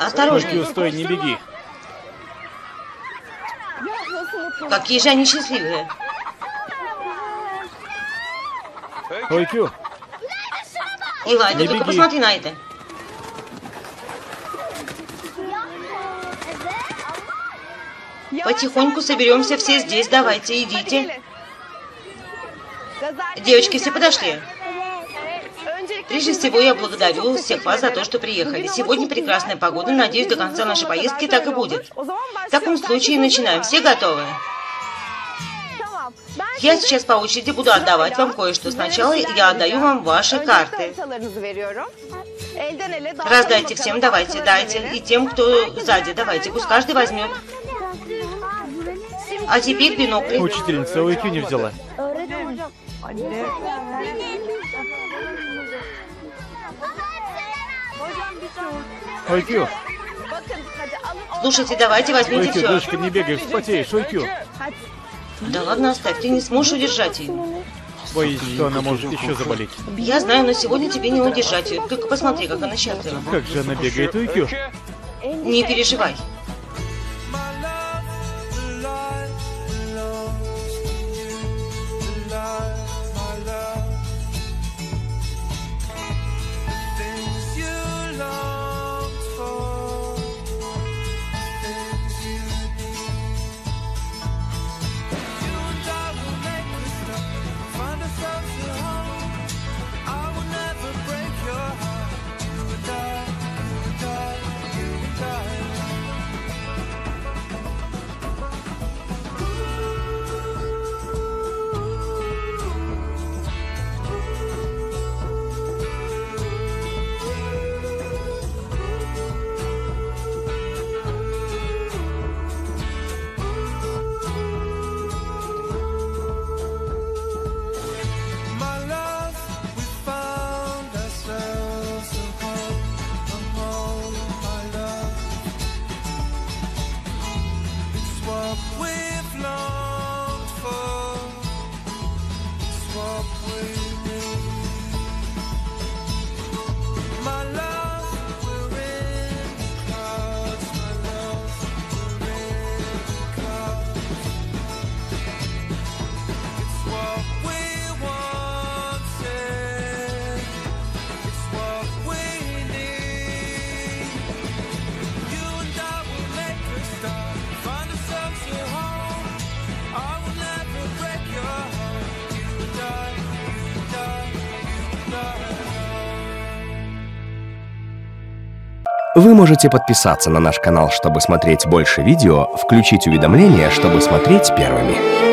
Осторожней. Ойкю, стой, не беги. Какие же они счастливые. Ойкю, Илай, ты Не только беги. посмотри на это. Потихоньку соберемся все здесь. Давайте, идите. Девочки, все подошли. Прежде всего, я благодарю всех вас за то, что приехали. Сегодня прекрасная погода. Надеюсь, до конца нашей поездки так и будет. В таком случае начинаем. Все готовы? Я сейчас по очереди буду отдавать вам кое-что. Сначала я отдаю вам ваши карты. Раздайте всем, давайте, дайте. И тем, кто сзади, давайте. Пусть каждый возьмет. А теперь бинокли. учительница Ойкю не взяла. Ойкю, Слушайте, давайте возьмите Ойкю, все. дочка, не бегай, вспотеешь, Ойкю. Да ладно, оставь, ты не сможешь удержать ее. Боюсь, что она может еще заболеть. Я знаю, но сегодня тебе не удержать ее. Только посмотри, как она счастлива. Как же она бегает, Ойкю? Не переживай. Вы можете подписаться на наш канал, чтобы смотреть больше видео, включить уведомления, чтобы смотреть первыми.